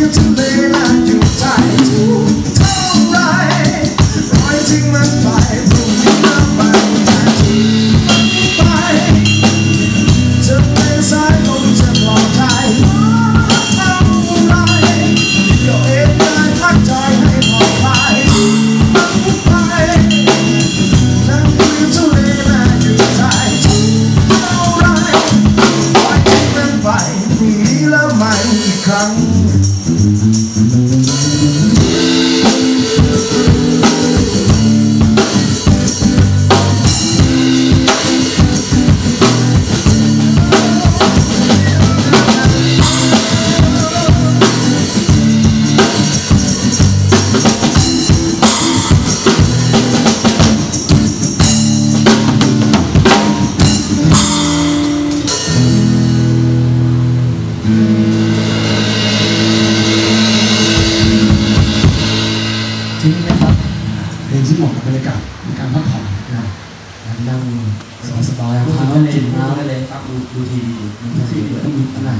you to me. บรรยากาศในการพักผ่อนนะครับนั่งสบายๆพูดถึพางทะเลกินพูดถึงน้ำทะเลครับดูดูทีวีที่ต้องมีอันไหน